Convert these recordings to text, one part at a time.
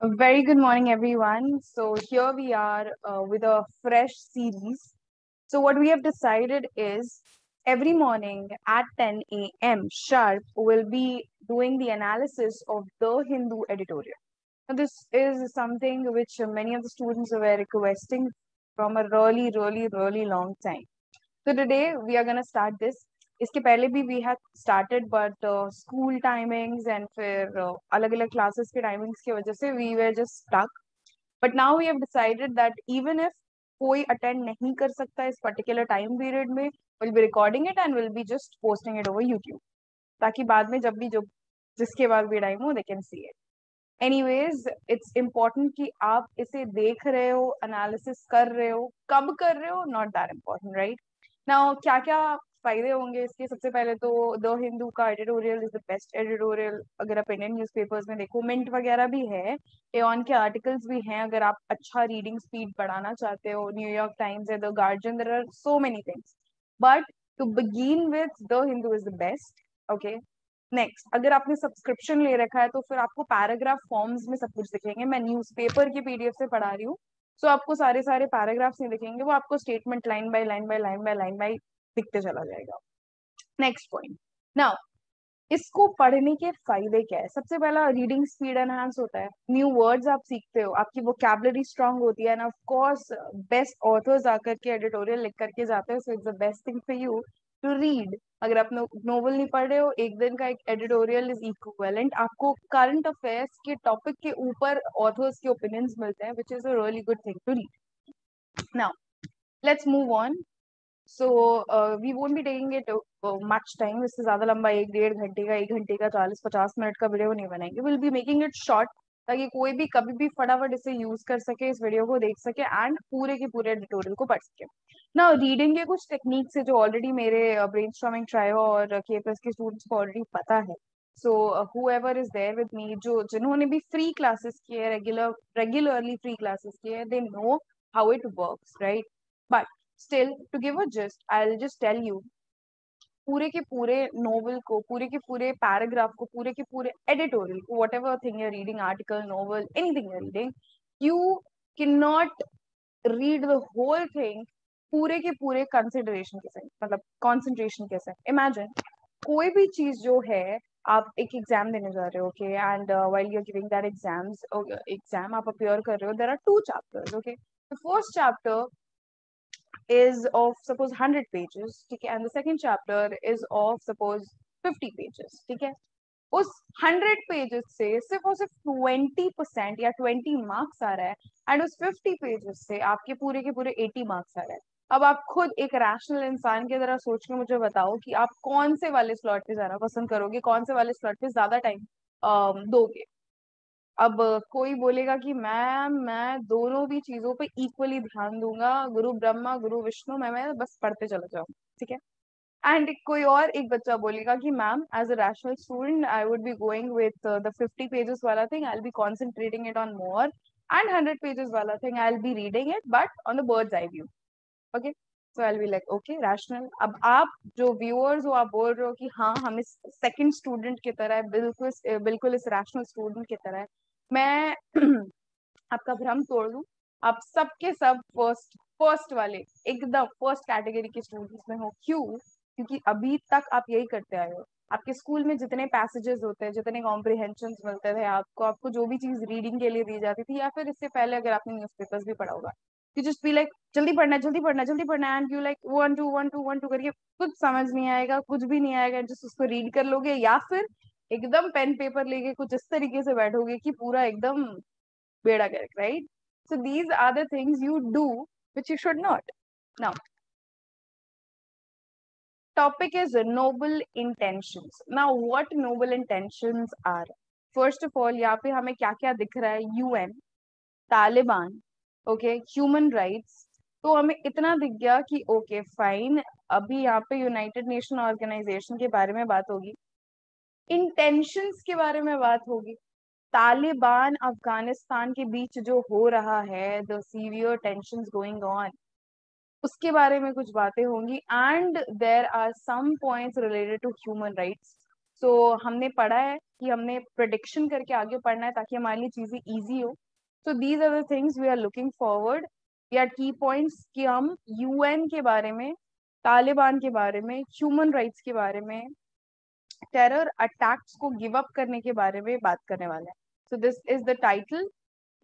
Very good morning, everyone. So here we are uh, with a fresh series. So what we have decided is every morning at 10 a.m. sharp, we'll be doing the analysis of the Hindu editorial. Now, this is something which many of the students were requesting from a really, really, really long time. So today we are going to start this. इसके पहले भी we had started but school timings and फिर अलग अलग classes के timings की वजह से we were just stuck but now we have decided that even if कोई अटेंड नहीं कर सकता इस पर्टिकुलर टाइम पीरियड में will be recording it and will be just posting it over YouTube ताकि बाद में जब भी जो, जिसके बाद भी टाइम हो they can see it anyways it's important कि आप इसे देख रहे हो एनालिसिस कर रहे हो, कब कर रहे हो नॉट दैट इम्पोर्टेंट राइट ना क्या क्या फ़ायदे होंगे इसके। सबसे पहले तो द हिंदू का editorial is the best editorial अगर आप इंडियन न्यूज़पेपर्स में देखो मिंट वगैरह भी है एन के आर्टिकल्स भी हैं अगर आप अच्छा रीडिंग स्पीड बढ़ाना चाहते हो न्यूयॉर्क टाइम्स है the Guardian there are so many things but to begin with the Hindu is the best okay next अगर आपने सब्सक्रिप्शन ले रखा है तो फिर आपको पैराग्राफ फॉर्म्स में सब कुछ दिखेंगे। मैं न्यूज़पेपर की पीडीएफ से पढ़ा रही हूँ सो so, आपको सारे सारे पैराग्राफ्स नहीं दिखेंगे वो आपको statement line by line by line by line by दिखते चला जाएगा। नेक्स्ट पॉइंट नाउ इसको पढ़ने के फ़ायदे क्या है? सबसे पहला रीडिंग स्पीड एनहांस होता है। न्यू वर्ड्स आप सीखते हो, आपकी वो कैबलरी स्ट्रांग होती है and of course best authors आकर के एडिटोरियल लिख करके जाते हैं so it's the best thing for you to read अगर आप नोवेल नहीं पढ़ रहे हो, एक दिन का एक एडिटोरियल इज़ इक्वलेंट आपको करंट अफेयर्स के टॉपिक के ऊपर ऑथर्स के ओपिनियंस मिलते हैं which is a really good thing to read now let's move on so we won't be taking it much time इससे ज़्यादा लंबा एक, डेढ़ घंटे का, एक घंटे का, चालीस, पचास मिनट का वीडियो नहीं बनाएँगे। Will be making it short ताकि कोई भी कभी भी फटाफट इसे यूज़ कर सके, इस वीडियो को देख सके एंड पूरे के पूरे एडिटोरियल को पढ़ सके। ना रीडिंग के कुछ टेक्निक्स है जो ऑलरेडी मेरे ब्रेन स्टॉमिंग ट्रायो और के के स्टूडेंट्स को ऑलरेडी पता है। So whoever is there with me जो, जिन्होंने भी फ्री क्लासेस किए रेगुलर रेगुलरली फ्री क्लासेस किए they know how it works right still to give a just I just tell you पूरे के पूरे नोवेल को, पूरे के पूरे पैराग्राफ को, पूरे के पूरे एडिटोरियल को whatever thing you're reading article novel anything you're reading you can not read the whole thing पूरे के पूरे कंसिडरेशन के साथ मतलब कॉन्सेंट्रेशन के साथ. इमेजिन कोई भी चीज़ जो है, आप एक एग्ज़ाम देने जा रहे हो okay and while you giving that exams exam आप अपेयर कर रहे हो there are two chapters okay the first chapter is of, suppose 100 pages, ठीक है? And the second chapter is of, suppose 50 pages, ठीक है? उस 100 पेजेस से सिर्फ़ और सिर्फ़ 20 परसेंट या 20 मार्क्स आ रहा है एंड उस 50 पेजेस से आपके पूरे के पूरे 80 मार्क्स आ रहे हैं। अब आप खुद एक रैशनल इंसान की तरह सोच के मुझे बताओ कि आप कौन से वाले स्लॉट पे जाना पसंद करोगे, कौन से वाले स्लॉट पे ज़्यादा टाइम दोगे। अब कोई बोलेगा कि मैम, मैं दोनों भी चीज़ों पे इक्वली ध्यान दूँगा, गुरु ब्रह्मा, गुरु विष्णु, मैं मैं बस पढ़ते चला जाऊँ ठीक है? एंड कोई और एक बच्चा बोलेगा कि ma'am as a rational student I would be going with the fifty pages वाला thing I be concentrating it on more and hundred pages वाला thing I be reading it but on the bird's eye view okay so I be like okay rational अब आप जो viewers हो, आप बोल रहे हो कि हाँ हम इस सेकंड स्टूडेंट की तरह बिल्कुल बिल्कुल इस रैशनल स्टूडेंट की तरह मैं आपका भ्रम तोड़ दू। आप सबके सब फ़र्स्ट फ़र्स्ट वाले, एकदम फ़र्स्ट कैटेगरी के स्टूडेंट्स में हो। क्यों? क्योंकि अभी तक आप यही करते आए हो। आपके स्कूल में जितने पैसेजेस होते हैं, जितने कॉम्प्रिहेंशन मिलते थे आपको आपको जो भी चीज़ रीडिंग के लिए दी जाती थी, या फिर इससे पहले अगर आपने न्यूज़पेपर्स भी पढ़ा होगा। यू जस्ट बी लाइक जल्दी पढ़ना जल्दी पढ़ना जल्दी पढ़ना and you like one two one two one two करके कुछ समझ नहीं आएगा, कुछ भी नहीं आएगा जस्ट उसको रीड कर लोगे, या फिर एकदम पेन पेपर लेके कुछ इस तरीके से बैठोगे कि पूरा एकदम बेड़ा गर्क right so these are the things you do which you should not now topic is noble intentions. Now what noble intentions are? First of all यहाँ पे हमें क्या क्या दिख रहा है? UN Taliban okay human rights तो हमें इतना दिख गया कि ओके okay, फाइन अभी यहाँ पे यूनाइटेड नेशन ऑर्गेनाइजेशन के बारे में बात होगी। इंटेंशंस के बारे में बात होगी। तालिबान अफ़गानिस्तान के बीच जो हो रहा है the severe tension going on उसके बारे में कुछ बातें होंगी। And there are some points related to human rights so हमने पढ़ा है कि हमने प्रोडिक्शन करके आगे पढ़ना है ताकि हमारे लिए चीज़ें इजी हो। So these are the things we are looking forward या की पॉइंट्स कि हम यूएन के बारे में, तालिबान के बारे में ह्यूमन राइट्स के बारे में टेरर अटैक्स को गिव अप करने के बारे में बात करने वाले हैं। So this is the title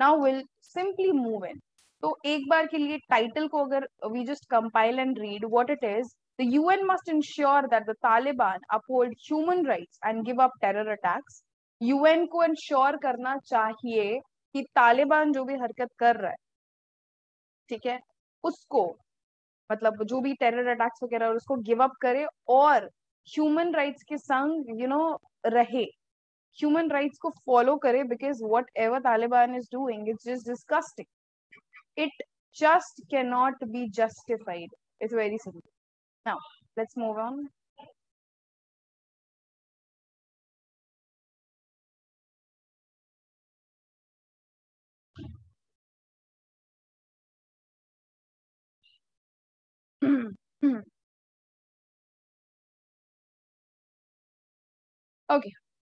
now will simply move in तो एक बार के लिए टाइटल को अगर we just compile and read what it is the UN must ensure that the Taliban uphold human rights and give up terror attacks UN को ensure करना चाहिए कि तालिबान जो भी हरकत कर रहा है, ठीक है, उसको मतलब जो भी टेरर अटैक्स वगैरह उसको गिव अप करे और ह्यूमन राइट्स के संग यू नो रहे ह्यूमन राइट्स को फॉलो करे because whatever Taliban is doing it's just disgusting it just cannot be justified. It's very simple. Now, let's move on. okay.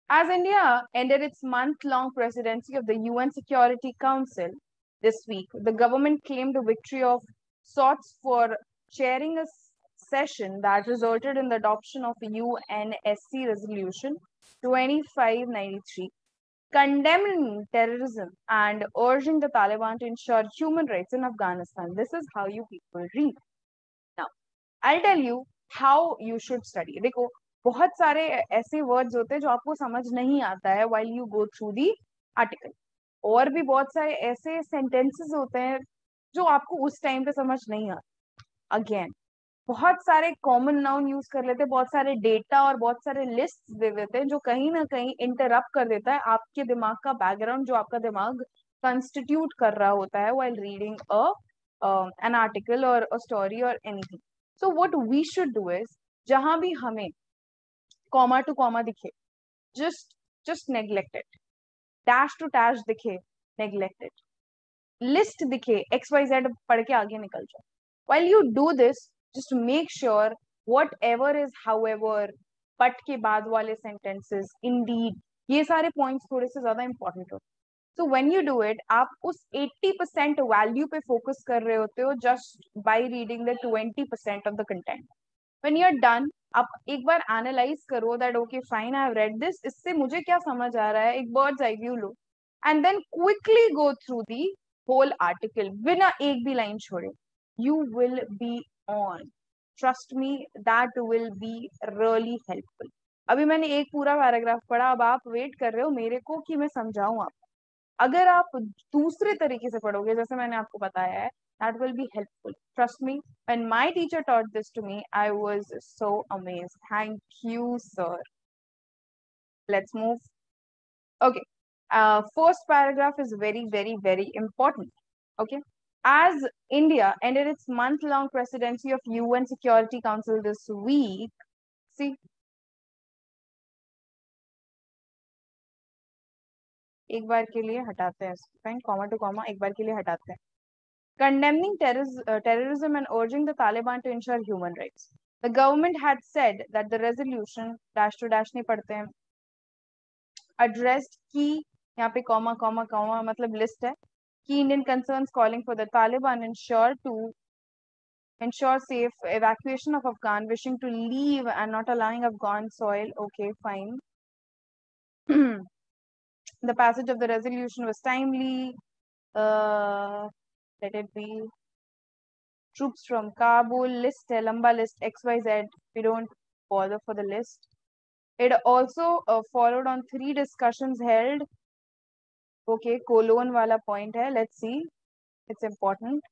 As India ended its month long presidency of the UN Security Council this week, the government claimed a victory of sorts for chairing a session that resulted in the adoption of UNSC Resolution 2593, condemning terrorism and urging the Taliban to ensure human rights in Afghanistan. This is how you people read. Now, I'll tell you how you should study. देखो बहुत सारे ऐसे words होते हैं जो आपको समझ नहीं आता है while you go through the article और भी बहुत सारे ऐसे सेंटेंसेस होते हैं जो आपको उस टाइम पे समझ नहीं आता. अगेन बहुत सारे कॉमन नाउन यूज़ कर लेते हैं, बहुत सारे डेटा और बहुत सारे लिस्ट दे देते हैं जो कहीं ना कहीं इंटरप्ट कर देता है आपके दिमाग का बैकग्राउंड जो आपका दिमाग कंस्टिट्यूट कर रहा होता है while reading a an article और स्टोरी और anything so what we should do is जहाँ भी हमें कॉमा टू कॉमा दिखे। Just just neglected dash to dash दिखे नेग्लेक्टेड लिस्ट दिखे एक्स वाई जेड पढ़ के आगे निकल जाओ। Well you do this just make sure whatever is however but के बाद वाले सेंटेंसेस इंडीड ये सारे पॉइंट्स थोड़े से ज़्यादा इंपॉर्टेंट होते so when you do it आप उस 80% वैल्यू पे फोकस कर रहे होते हो just by reading the 20% of the content when you are done आप एक बार एनालाइज करो that okay fine I have read this इससे मुझे क्या समझ आ रहा है? एक bird's eye view low. And then quickly go through the whole article बिना एक भी लाइन छोड़े. You will be on trust me that will be really helpful अभी मैंने एक पूरा पैराग्राफ पढ़ा, अब आप वेट कर रहे हो मेरे को कि मैं समझाऊं आप अगर आप दूसरे तरीके से पढ़ोगे, जैसे मैंने आपको बताया है that will be helpful trust me when my teacher taught this to me i was so amazed thank you sir let's move okay uh, first paragraph is very very very important okay as india ended its month long presidency of un security council this week see एक बार के लिए हटाते हैं fine comma to comma एक बार के लिए हटाते हैं condemning uh, terrorism and urging the Taliban to ensure human rights. The government had said that the resolution dash to dash नहीं पढ़ते हैं addressed key यहाँ पे comma comma comma मतलब list है key Indian concerns calling for the Taliban ensure to ensure safe evacuation of Afghan wishing to leave and not allowing Afghan soil. Okay, fine. the passage of the resolution was timely. Uh, let it be troops from Kabul, list lamba list XYZ. We don't bother for the list. It also uh, followed on three discussions held. Okay, colon wala point hai. Let's see. It's important.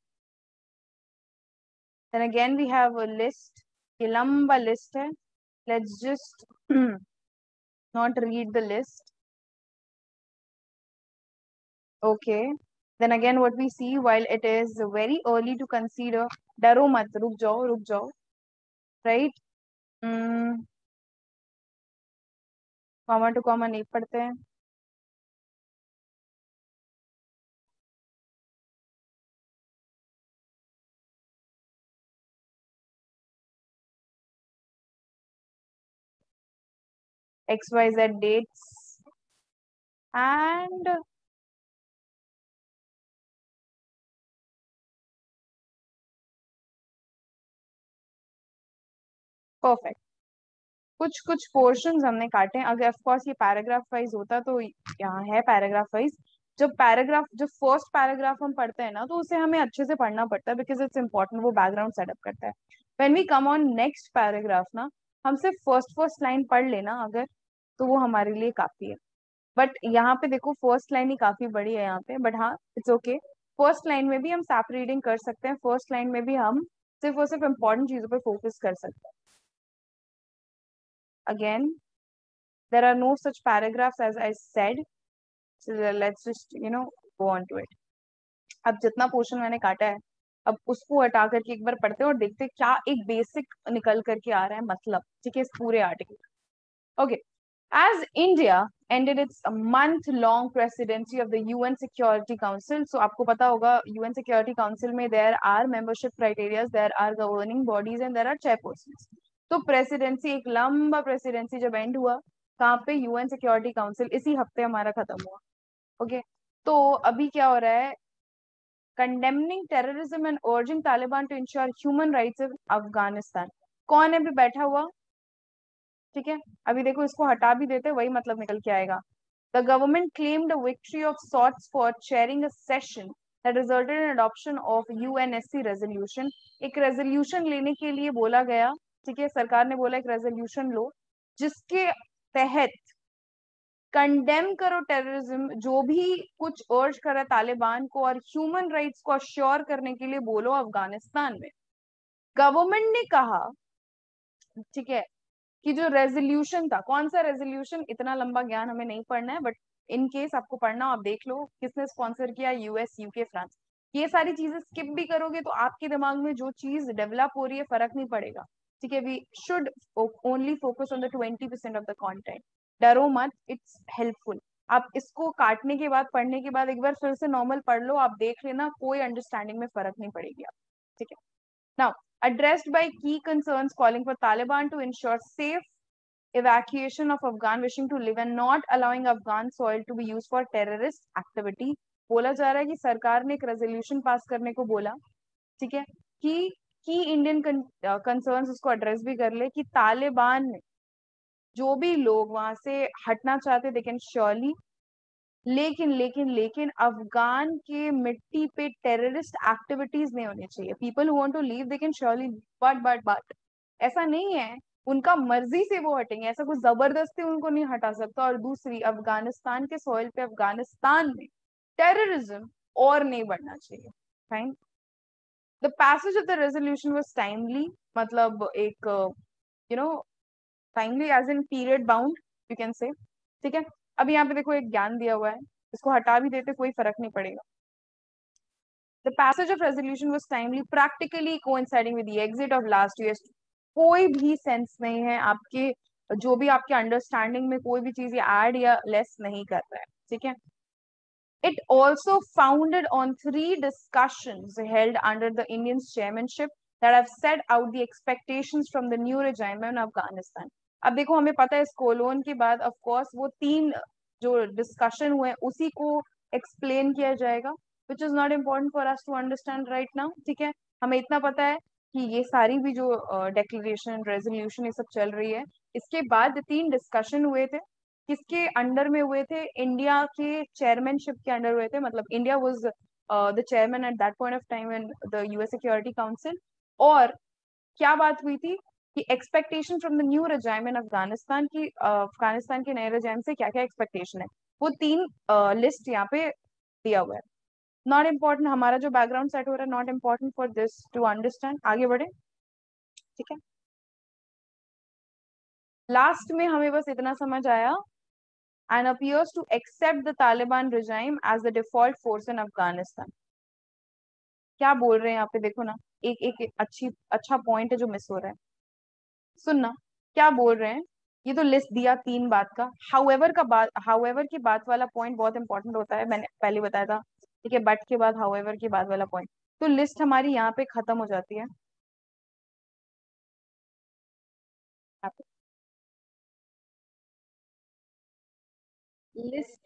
Then again, we have a list. Lamba list hai. Let's just not read the list. Okay. then again what we see while it is very early to consider डरो मत रुक जाओ रुक जाओ right comma to comma नहीं पढ़ते हैं XYZ dates and perfect कुछ कुछ पोर्शन हमने काटे। अगर ऑफकोर्स ये पैराग्राफ वाइज होता तो यहाँ है पैराग्राफ वाइज जब पैराग्राफ जब फ़र्स्ट पैराग्राफ हम पढ़ते हैं ना तो उसे हमें अच्छे से पढ़ना पड़ता है बिकॉज़ इट्स इंपॉर्टेंट वो बैकग्राउंड सेटअप करता है। When we come on next paragraph ना, हम सिर्फ़ फ़र्स्ट फ़र्स्ट लाइन पढ़ लेना अगर तो वो हमारे लिए काफ़ी है। बट यहाँ पे देखो फ़र्स्ट लाइन ही काफ़ी बड़ी है यहाँ पे बट हाँ इट्स ओके फ़र्स्ट लाइन में भी हम सैप रीडिंग कर सकते हैं फ़र्स्ट लाइन में भी हम सिर्फ़ और सिर्फ़ इम्पोर्टेंट चीज़ों पर फोकस कर सकते हैं। again, there are no such paragraphs as i said. So, let's just, you know, go on to it. अब जितना पोर्शन मैंने काटा है, अब उसको हटा करके एक बार पढ़ते हैं और देखते हैं क्या एक बेसिक निकल करके आ रहा है मतलब ठीक है, इस पूरे article okay as India ended its month long presidency of the UN security council so आपको पता होगा यूएन सिक्योरिटी काउंसिल में there are membership criterias there are governing bodies and there are chairperson तो प्रेसिडेंसी एक लंबा presidency जब and हुआ, कहाँ पे यूएन सिक्योरिटी काउंसिल इसी हफ़्ते हमारा खत्म हुआ। ओके तो अभी क्या हो रहा है? Condemning terrorism and urging Taliban to ensure human rights in Afghanistan कौन है भी बैठा हुआ? ठीक है? अभी देखो, इसको हटा भी देते, वही मतलब निकल के आएगा। The government claimed a victory of sorts for chairing a session that resulted in adoption of UNSC resolution एक रेजोल्यूशन लेने के लिए बोला गया ठीक है, सरकार ने बोला एक रेजोल्यूशन लो, जिसके तहत कंडेम करो टेररिज्म जो भी कुछ अर्ज़ करे तालिबान को और ह्यूमन राइट्स को अश्योर करने के लिए बोलो अफ़गानिस्तान में। गवर्नमेंट ने कहा, ठीक है, कि जो रेजोल्यूशन था, कौन सा रेजोल्यूशन इतना लंबा ज्ञान हमें नहीं पढ़ना है बट इन केस आपको पढ़ना आप देख लो किसने स्पॉन्सर किया यूएस यूके फ्रांस ये सारी चीज़ें स्किप भी करोगे तो आपके दिमाग में जो चीज़ डेवलप हो रही है, फ़र्क नहीं पड़ेगा। ठीक है we should only focus on the twenty percent of the content डरो मत इट्स हेल्पफुल आप इसको काटने के बाद, पढ़ने के बाद एक बार फिर से नॉर्मल पढ़ लो, आप देख लेना, कोई अंडरस्टैंडिंग में फ़र्क नहीं पड़ेगी आप, ठीक है? Now addressed by key concerns calling for Taliban to ensure safe evacuation of Afghan, wishing to live and not allowing Afghan soil to be used for terrorist activity. बोला जा रहा है कि सरकार ने एक रेजोल्यूशन पास करने को बोला, ठीक है? कि की इंडियन कंसर्न्स उसको एड्रेस भी कर ले कि तालिबान जो भी लोग वहाँ से हटना चाहते दे कैन श्योरली लेकिन लेकिन लेकिन अफगान के मिट्टी पे टेररिस्ट एक्टिविटीज़ नहीं होनी चाहिए। People want to leave they can surely but but but ऐसा नहीं है। उनका मर्ज़ी से वो हटेंगे, ऐसा कुछ ज़बरदस्ती उनको नहीं हटा सकता। और दूसरी, अफ़गानिस्तान के सॉइल पे, अफ़गानिस्तान में टेररिज्म और नहीं बढ़ना चाहिए। Fine the passage of the resolution was timely मतलब एक you know timely as in period bound you can say ठीक है? अब यहाँ पे देखो एक ज्ञान दिया हुआ है इसको हटा भी देते कोई फ़र्क नहीं पड़ेगा। The passage of resolution was timely, practically coinciding with the exit of last year's. कोई भी सेंस नहीं है आपके जो भी आपके अंडरस्टैंडिंग में कोई भी चीज़ ऐड या लेस नहीं कर रहा है। ठीक है? It also founded on three discussions held under the Indian's chairmanship that have set out the expectations from the new regime in Afghanistan. अब देखो, हमें पता है इस कोलोन के बाद ऑफ़ कोर्स वो तीन जो डिस्कशन हुए उसी को एक्सप्लेन किया जाएगा which is not important for us to understand right now ठीक है हमें इतना पता है कि ये सारी भी जो डेक्लेरेशन रेजोल्यूशन ये सब चल रही है इसके बाद तीन डिस्कशन हुए थे किसके अंडर में हुए थे? इंडिया के चेयरमैनशिप के अंडर हुए थे। मतलब India was the chairman at that point of time in the US security council और क्या बात हुई थी कि expectation from the new regime in Afghanistan की अफ़गानिस्तान के नए रजाइम से क्या क्या एक्सपेक्टेशन है? वो तीन लिस्ट uh, यहाँ पे दिया हुआ है। नॉट इंपॉर्टेंट हमारा जो बैकग्राउंड सेट हो रहा है not important for this to understand आगे बढ़े। ठीक है। लास्ट में हमें बस इतना समझ आया। And appears to accept the Taliban regime as the default force in Afghanistan. क्या बोल रहे हैं यहाँ पे? देखो ना, एक एक अच्छी अच्छा पॉइंट है जो मिस हो रहा है। सुनना, क्या बोल रहे हैं? ये तो लिस्ट दिया तीन बात का। हाउएवर का बात हाउएवर की बात वाला पॉइंट बहुत इंपॉर्टेंट होता है। मैंने पहले बताया था, ठीक है बट के बाद हाउएवर की बात वाला पॉइंट तो लिस्ट हमारी यहाँ पे खत्म हो जाती है। लिस्ट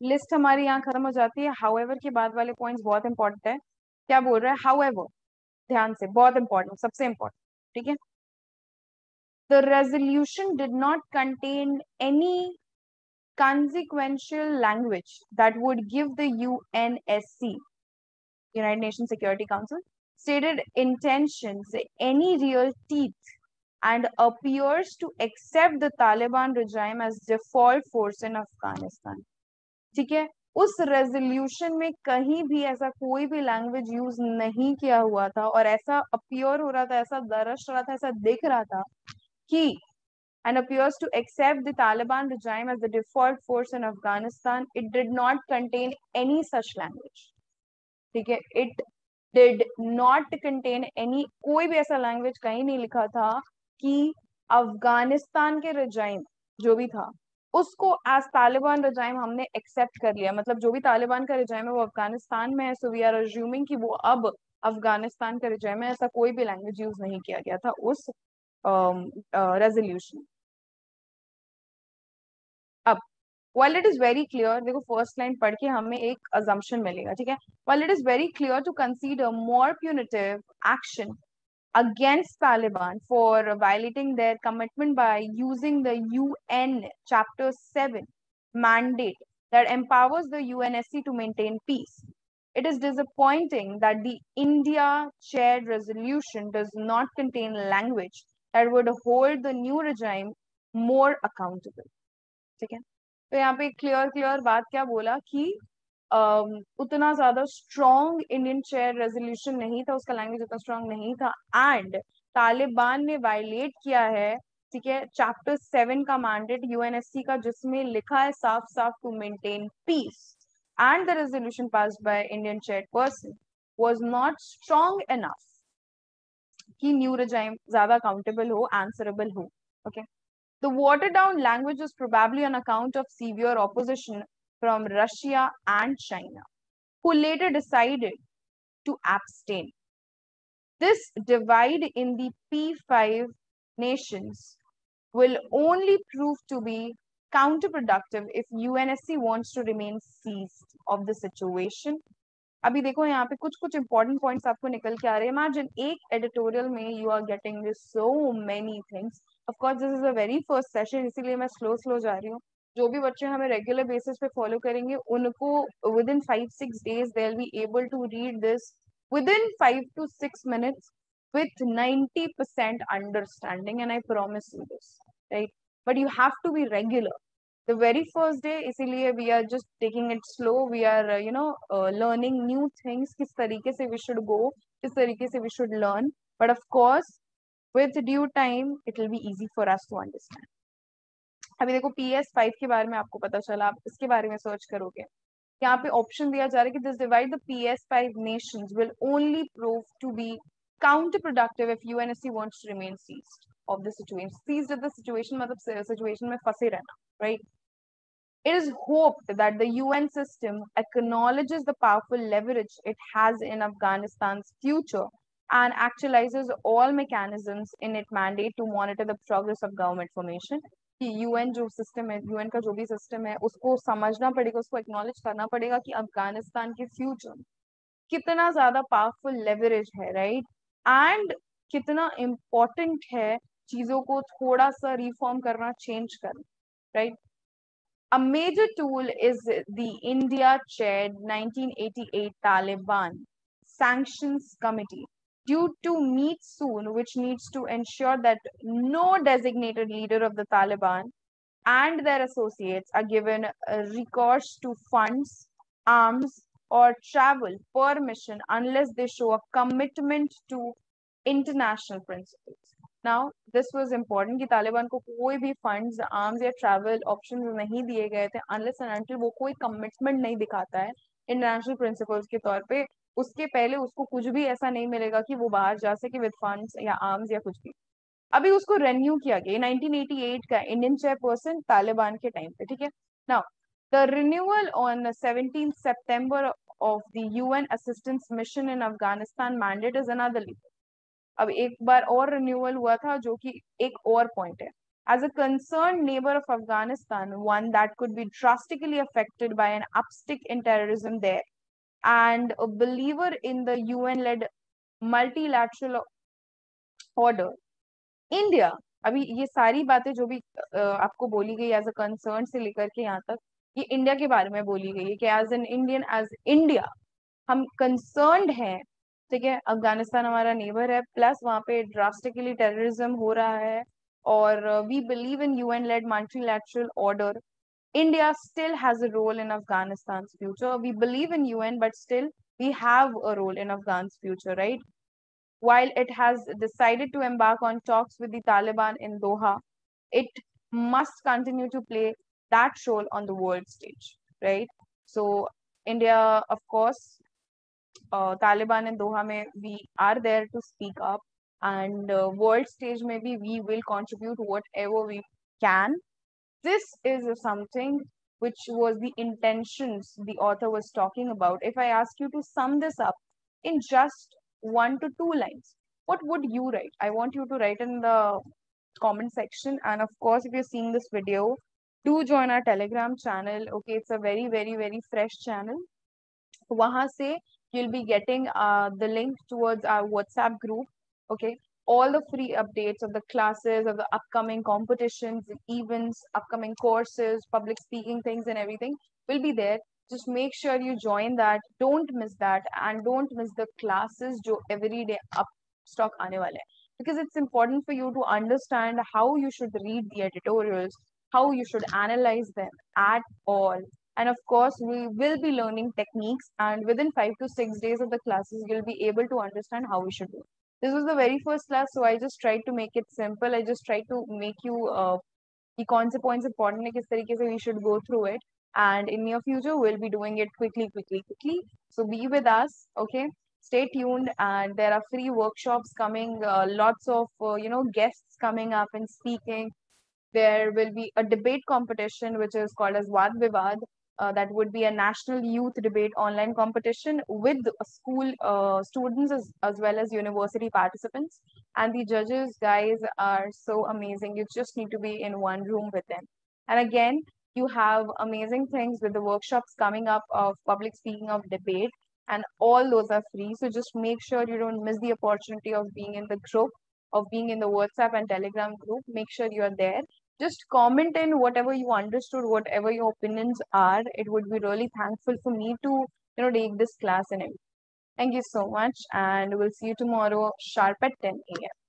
लिस्ट हमारी यहाँ खत्म हो जाती है। हाउएवर के बाद वाले पॉइंट बहुत इंपॉर्टेंट है। क्या बोल रहा है? हाउएवर ध्यान से, बहुत इंपॉर्टेंट सबसे इंपॉर्टेंट ठीक है? The resolution did not contain any consequential language that would give the U N S C united nation security council stated intention any real teeth and appears to accept the Taliban regime as default force in Afghanistan. ठीक है? उस resolution में कहीं भी ऐसा कोई भी language use नहीं किया हुआ था और ऐसा अपियर हो रहा था, ऐसा दरस रहा था, ऐसा दिख रहा था कि and appears to accept the Taliban regime as the default force in Afghanistan it did not contain any such language ठीक है? It did not contain any कोई भी ऐसा लैंग्वेज कहीं नहीं लिखा था कि अफ़गानिस्तान के रजाइम जो भी था, उसको एज तालिबान रजाइम हमने एक्सेप्ट कर लिया। मतलब जो भी तालिबान का रजाइम है वो अफ़गानिस्तान में है सो वी आर अज्यूमिंग कि वो अब अफ़गानिस्तान का रजाइम है। ऐसा कोई भी लैंग्वेज यूज़ नहीं किया गया था उस रेजोल्यूशन अब, while it is very clear, देखो फ़र्स्ट लाइन पढ़ के हमें एक assumption मिलेगा, ठीक है? While it is very clear to consider more punitive action against Taliban for violating their commitment by using the UN Chapter 7 mandate that empowers the UNSC to maintain peace. It is disappointing that the India chaired resolution does not contain language that would hold the new regime more accountable. ठीक है तो यहाँ पे clear clear बात क्या बोला कि uh, उतना ज़्यादा स्ट्रॉन्ग इंडियन चेयर रेजोल्यूशन नहीं था, उसका लैंग्वेज उतना स्ट्रॉन्ग नहीं था। एंड तालिबान ने वायलेट किया है, ठीक है चैप्टर सेवन का मैंडेट यूएनएससी का, जिसमें लिखा है साफ़ साफ़ to maintain peace and the resolution pass by Indian chairperson was not strong enough कि न्यू रजाइम ज़्यादा अकाउंटेबल हो आंसरेबल हो okay The watered down language was probably on account of severe opposition from Russia and China, who later decided to abstain. This divide in the P5 nations will only prove to be counterproductive if UNSC wants to remain seized of the situation अभी देखो यहाँ पे कुछ कुछ important points आपको निकल के आ रहे हैं इमेजिन एक एडिटोरियल में you are getting so many things of course this is a very first session इसीलिए मैं स्लो स्लो जा रही हूँ जो भी बच्चे हमें रेगुलर बेसिस पे फॉलो करेंगे, उनको within five six days they be able to read this within five to six minutes with ninety percent understanding and I promise you this right but you have to be regular the very first day इसीलिए we are just taking it slow we are you know learning new things किस तरीके से we should go किस तरीके से we should learn but of course with due time it will be easy for us to understand अभी देखो P S five के बारे में आपको पता चला आप इसके बारे में सर्च करोगे यहाँ पे ऑप्शन दिया जा रहा है कि this divide the P S five nations will only prove to be counterproductive if UNSC wants to remain seized of the situation. Seized of the situation मतलब situation में फंसे रहना, right? It is hoped that the UN system acknowledges the powerful leverage it has in Afghanistan's future and actualizes all mechanisms in its mandate to monitor the progress of government formation UN जो system है UN का जो भी system है उसको समझना पड़ेगा उसको एक्नॉलेज करना पड़ेगा कि अफ़गानिस्तान के फ्यूचर कितना ज़्यादा पावरफुल लेवरेज है राइट एंड कितना इम्पोर्टेंट है चीज़ों को थोड़ा सा रिफॉर्म करना चेंज करना right A major tool is the India chaired 1988 Taliban Sanctions Committee, due to meet soon, which needs to ensure that no designated leader of the Taliban and their associates are given recourse to funds, arms, or travel permission unless they show a commitment to international principles. Now, this was important कि तालिबान को कोई भी funds arms या travel option नहीं दिए गए थे unless and until वो कोई कमिटमेंट नहीं दिखाता है इंटरनेशनल प्रिंसिपल्स के तौर पे उसके पहले उसको कुछ भी ऐसा नहीं मिलेगा कि वो बाहर जा सके विद फंड्स या आर्म्स या कुछ भी। अभी उसको रेन्यू किया गया 1988 का इंडियन चेयरपर्सन तालिबान के टाइम पे ठीक है? Now the renewal on 17 September of the UN assistance mission in Afghanistan mandate is another leader अब एक बार और रिन्यूअल हुआ था जो कि एक और पॉइंट है। As a concerned neighbor of Afghanistan, one that could be drastically affected by an upstick in terrorism there, and a believer in the UN led multilateral order, India अभी ये सारी बातें जो भी आपको बोली गई एज अ कंसर्न से लेकर के यहाँ तक ये इंडिया के बारे में बोली गई है कि as an Indian as India हम कंसर्न हैं ठीक है? अफ़गानिस्तान हमारा नेबर है प्लस वहाँ पे ड्रास्टिकली टेररिज्म हो रहा है और we believe in UN led multilateral order India still has a role in Afghanistan's future. We believe in UN, but still we have a role in Afghan's future, right? while it has decided to embark on talks with the Taliban in Doha, it must continue to play that role on the world stage, right? So, India, of course, uh, Taliban in Doha, may, we are there to speak up, and uh, world stage, maybe we will contribute whatever we can. This is something which was the intentions the author was talking about. If I ask you to sum this up in just one to two lines what would you write? I want you to write in the comment section. And of course if you're seeing this video do join our telegram channel. Okay it's a very very very fresh channel. Wahan se you'll be getting uh, the link towards our whatsapp group. Okay all the free updates of the classes of the upcoming competitions events upcoming courses public speaking things and everything will be there. Just make sure you join that. Don't miss that and don't miss the classes jo every day up stock aane wale. Because it's important for you to understand how you should read the editorials how you should analyze them at all. And of course we will be learning techniques and within 5 to 6 days of the classes you'll be able to understand how we should do this was the very first class so i just tried to make it simple. I just tried to make you uh, the concept points important like is we should go through it? And in near future we'll be doing it quickly quickly quickly. So be with us okay? Stay tuned and there are free workshops coming uh, lots of uh, you know guests coming up and speaking. There will be a debate competition which is called as Vad Vivad. Uh, that would be a national youth debate online competition with school uh, students as, as well as university participants. And the judges, guys, are so amazing. You just need to be in one room with them. And again, you have amazing things with the workshops coming up of public speaking of debate and all those are free so just make sure you don't miss the opportunity of being in the group of being in the whatsapp and telegram group make sure you are there just comment in whatever you understood whatever your opinions are. It would be really thankful for me to you know take this class and everything. Thank you so much and we'll see you tomorrow sharp at 10 a.m